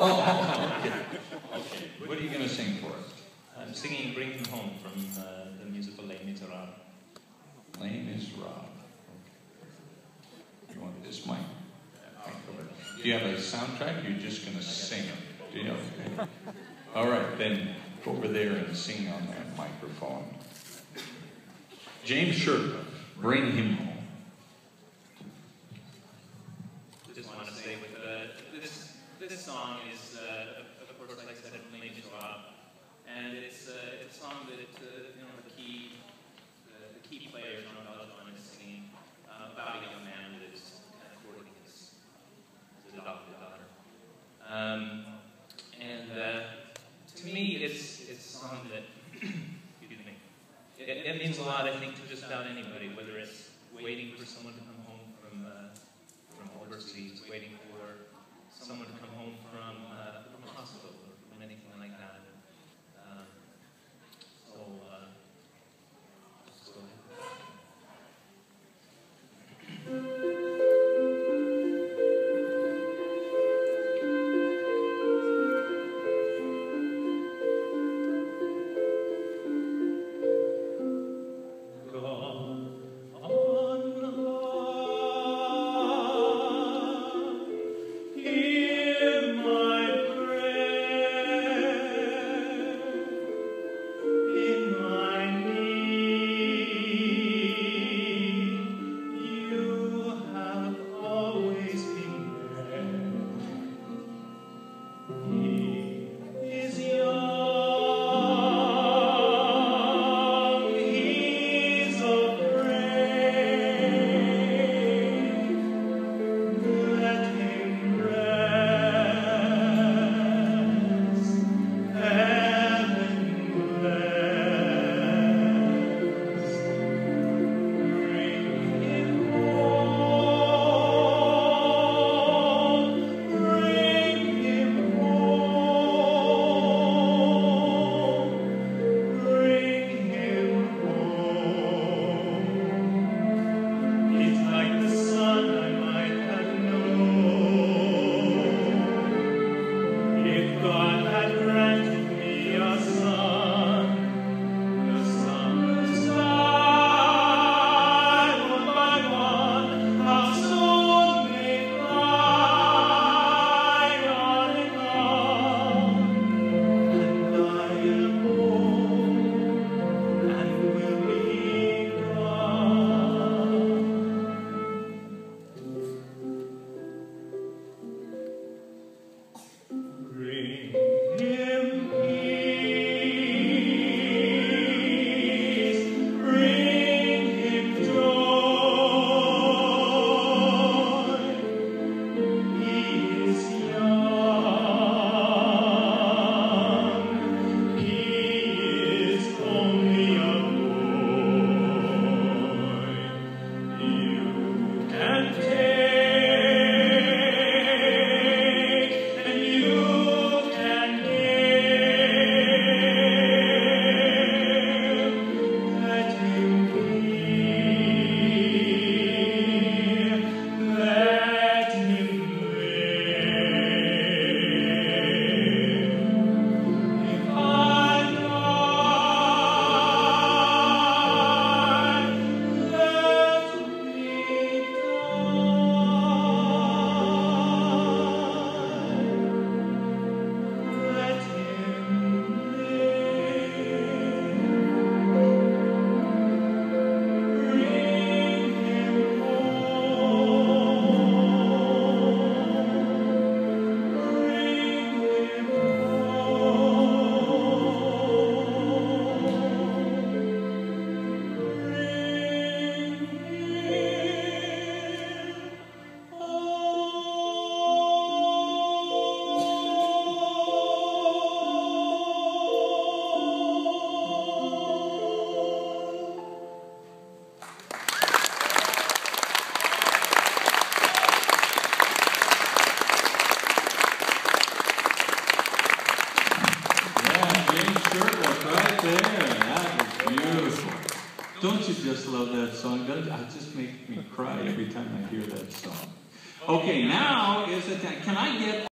Okay. What are you going to sing for us? I'm singing Bring Him Home from uh, the musical Les Miserables. Les Miserables. You want this mic? Do you have a soundtrack? You're just going to sing it. Do you? Okay. All right, then over there and sing on that microphone. James Shurtleff, Bring Him Home. this song is, uh, of course, like I said, Valjean. And it's, uh, it's a song that Don't you just love that song? Don't you? It just makes me cry every time I hear that song. Okay, now is the time. Can I get